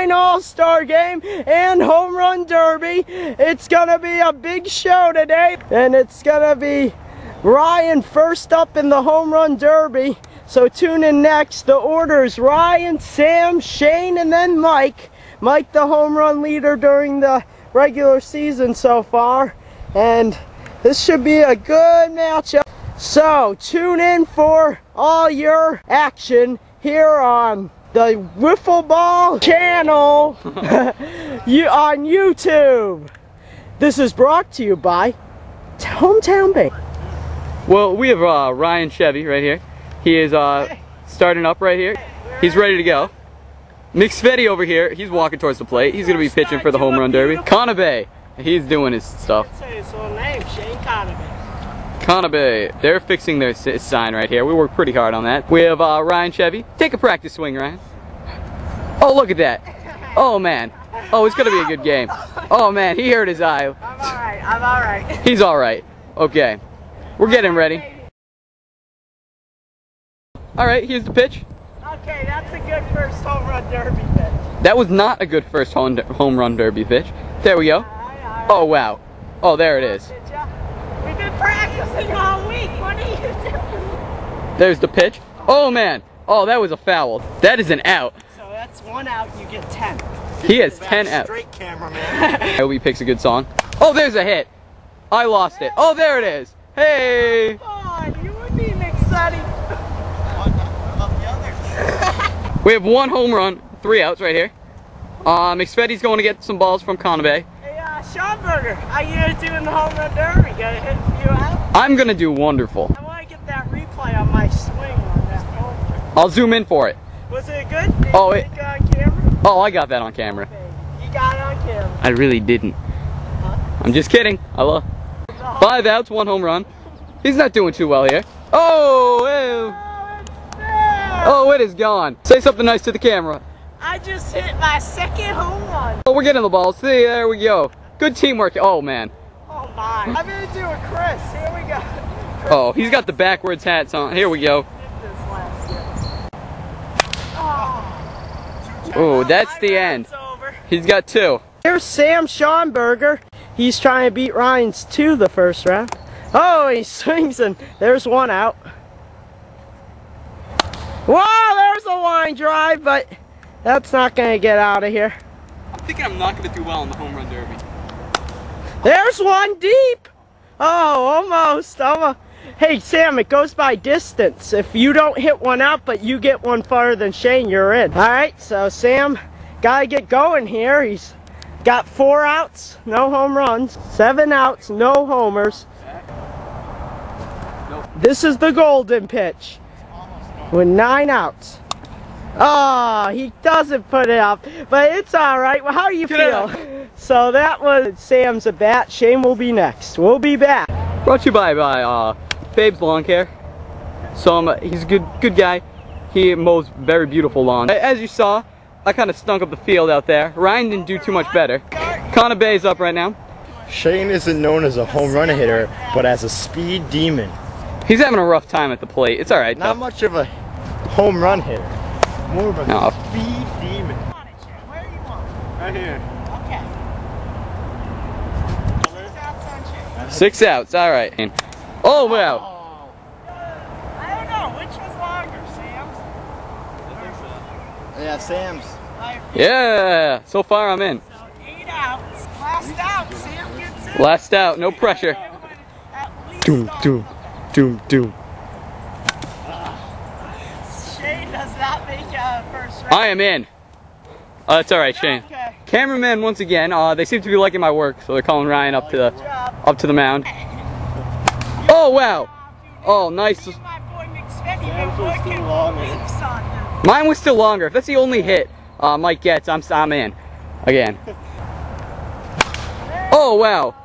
Ryan All-Star Game and Home Run Derby. It's gonna be a big show today, and it's gonna be Ryan first up in the Home Run Derby. So tune in next. The orders Ryan, Sam, Shane, and then Mike. Mike, the home run leader during the regular season so far. And this should be a good matchup. So tune in for all your action here on the Wiffle Ball channel you on YouTube. This is brought to you by Hometown Bank. Well, we have uh, Ryan Chevy right here. He is uh, starting up right here. He's ready to go. Nick Sveti over here, he's walking towards the plate. He's going to be pitching for the home run derby. Kanabe, he's doing his stuff. Say his full name, Shane Conover. Kanabe, they're fixing their sign right here. We worked pretty hard on that. We have uh, Ryan Chevy. Take a practice swing, Ryan. Oh, look at that. Oh, man. Oh, it's going to be a good game. Oh, man, he hurt his eye. I'm alright, I'm alright. He's all right. Okay. We're getting ready. All right, here's the pitch. Okay, that's a good first home run derby pitch. That was not a good first home, home run derby pitch. There we go. Oh, wow. Oh, there it is. Practicing all week. What are you doing? There's the pitch. Oh, man. Oh, that was a foul. That is an out. So that's one out, you get ten. He has 10 outs. Straight cameraman. I hope he picks a good song. Oh, there's a hit. I lost it. Oh, there it is. Hey. Come on, you would be exciting. We have one home run, three outs right here. Um, McSpetty's going to get some balls from Conabe. Schomburger, how you gonna do in the home run derby? Gonna hit a few out? I'm going to do wonderful. I wanna get that replay on my swing on that home. I'll zoom in for it. Was it good? Did Oh, you it- on camera? Oh, I got that on camera. Okay, You got it on camera. I really didn't. Huh? I'm just kidding. I love. Five outs, one home run. He's not doing too well here. Oh, oh ew. Oh, oh, it is gone. Say something nice to the camera. I just hit my second home run. Oh, we're getting the balls. See, there we go. Good teamwork. Oh man. Oh my. I'm gonna do a Chris. Here we go. Chris Oh, he's got the backwards hats on. Here we go. did this last year. Oh. Oh, that's the end. round's over. He's got two. Here's Sam Schonberger. He's trying to beat Ryan's two the first round. Oh, he swings and there's one out. Wow, there's a line drive, but that's not going to get out of here. I'm thinking I'm not going to do well in the home run derby. There's one deep. Oh, almost. almost. Hey, Sam, it goes by distance. If you don't hit one out, but you get one farther than Shane, you're in. All right, so Sam got to get going here. He's got four outs, no home runs. Seven outs, no homers. This is the golden pitch with nine outs. Oh, he doesn't put it up, but it's all right. Well, how do you Get feel? out. So that was Sam's a bat. Shane will be next. We'll be back. Brought to you by by uh, Fabe's Lawn Care. So um, he's a good good guy. He mows very beautiful lawns. As you saw, I kind of stunk up the field out there. Ryan didn't do too much better. Connor Bay's up right now. Shane isn't known as a home run hitter, but as a speed demon. He's having a rough time at the plate. It's all right. Not though. much of a home run hitter. More of a No. speed demon. Where you want? Right here. Okay. Six outs on Shane. Six outs. All right. Oh wow. I don't know. Which was longer, Sam's? Yeah, Sam's. Yeah. So far I'm in. so eight outs. Last out, Sam gets in. Last out. No pressure. Doom, doom, doom, doom. Shane does not make a first round. I am in. Uh, that's all right, Shane. Okay. Cameraman once again. Uh, they seem to be liking my work, so they're calling Ryan up to the up to the mound. Oh wow. Oh nice. Mine was still longer. If that's the only hit uh, Mike gets, I'm I'm in. Again. Oh wow.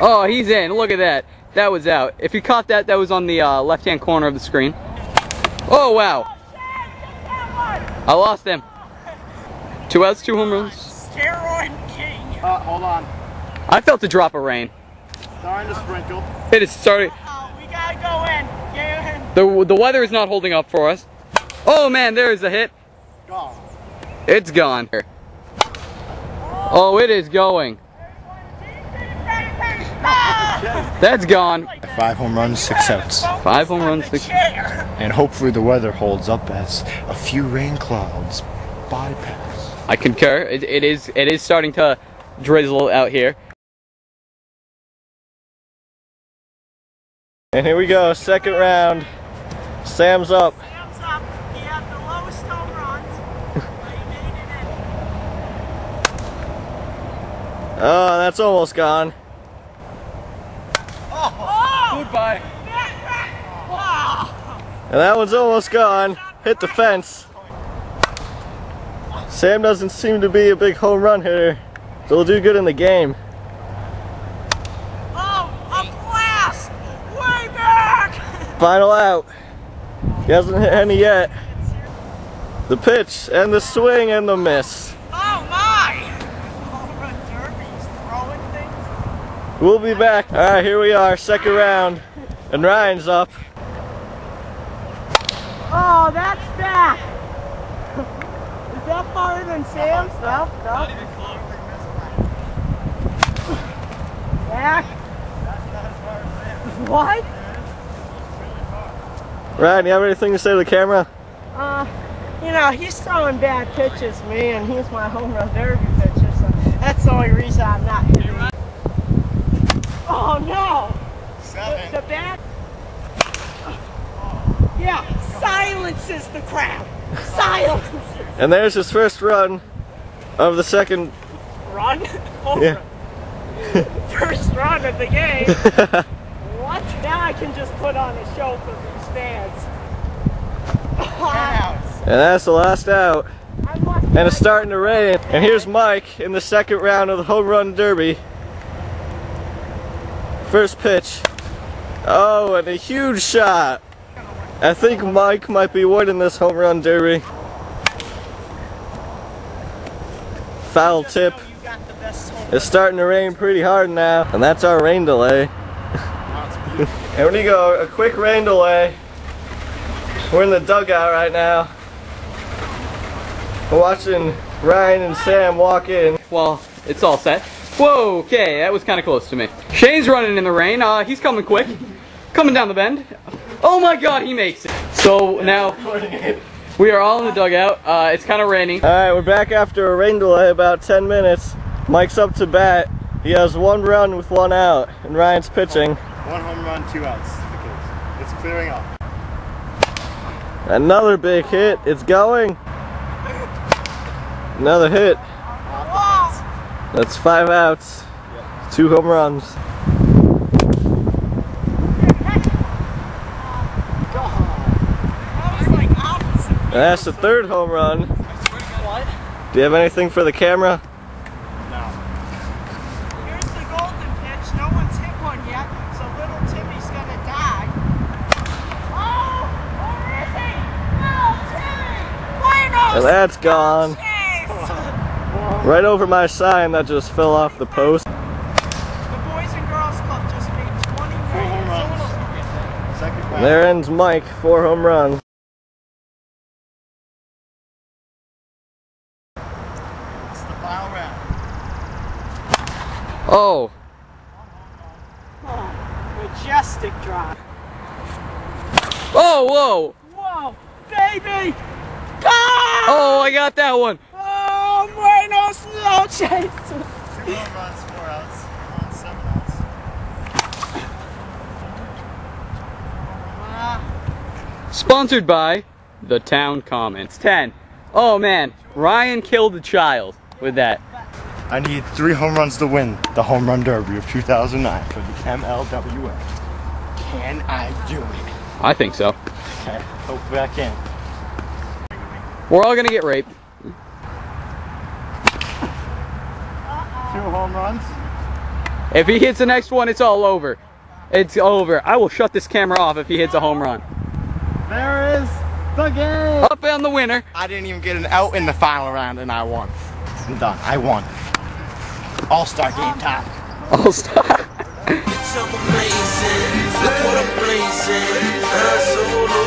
Oh, he's in. Look at that. That was out. If you caught that, that was on the uh, left-hand corner of the screen. Oh wow. I lost him. Two outs, two home runs. Steroid King. Uh, hold on. I felt a drop of rain. Starting to sprinkle. It is starting. Oh, we gotta go in. Get in. The the weather is not holding up for us. Oh man, there is a hit. Gone. It's gone. Oh, it is going. That's gone. Five home runs, six outs. Five home runs, six. And hopefully the weather holds up as a few rain clouds bypass. I concur. It, it is. It is starting to drizzle out here. And here we go, second round. Sam's up. Sam's up. He had the lowest home runs, but he made it in. Oh, that's almost gone. Oh! Oh! Goodbye. Oh! And that one's almost gone. Hit the fence. Sam doesn't seem to be a big home run hitter, so he'll do good in the game. Oh, a blast! Way back! Final out. He hasn't hit any yet. The pitch and the swing and the miss. Oh my! Home run throwing things. We'll be back. All right, here we are, second round, and Ryan's up. Oh, that's back! Is that farther than Sam's? No, no. Back. What? Ryan, you have anything to say to the camera? Uh, you know, he's throwing bad pitches, man. He's my home run derby pitcher, so that's the only reason I'm not hitting. Oh no! Seven. The, the bat. Yeah, silences the crowd. Silences. And there's his first run of the second. Run. Home Yeah. run. First run of the game. what? Now I can just put on a show for these fans. And that's the last out. And it's starting to rain. And here's Mike in the second round of the home run derby. First pitch. Oh, and a huge shot. I think Mike might be winning this home run derby. Foul tip. You got the best home It's starting to rain pretty hard now. And that's our rain delay. and when you go, a quick rain delay. We're in the dugout right now. We're watching Ryan and Sam walk in. Well, it's all set. Whoa, okay, that was kind of close to me. Shane's running in the rain. Uh, he's coming quick. Coming down the bend. Oh my god, he makes it. So now we are all in the dugout. Uh, it's kind of raining. Alright, we're back after a rain delay, about 10 minutes. Mike's up to bat. He has one run with one out, and Ryan's pitching. One home run, two outs. Okay. It's clearing up. Another big hit. It's going. Another hit. That's five outs. Two home runs. That was like opposite. And that's the third home run. What? Do you have anything for the camera? No. Here's the golden pitch. No one's hit one yet, so little Timmy's gonna die. Oh, where is he? Little Timmy! Buenos And that's gone. Aires! Right over my sign that just fell off the post. The Boys and Girls Club just made 20 home runs. Second And round. there ends Mike, four home runs. It's the final round. Oh, Majestic drive. oh, whoa. Whoa, baby! Go! Oh, I got that one. Oh, buenos noches! Two home runs, four outs. One, seven outs. Sponsored by the Town Commons. 10. Oh man, Ryan killed a child with that. I need three home runs to win the home run derby of 2009 for the MLWA. Can I do it? I think so. Okay, hopefully I can. We're all gonna get raped. Two home runs. If he hits the next one, it's all over. It's over. I will shut this camera off if he hits a home run. There is the game. Up on the winner. I didn't even get an out in the final round and I won. I'm done. I won. All-star game time. All-star. stop. Amazing. Look what I'm blazing. So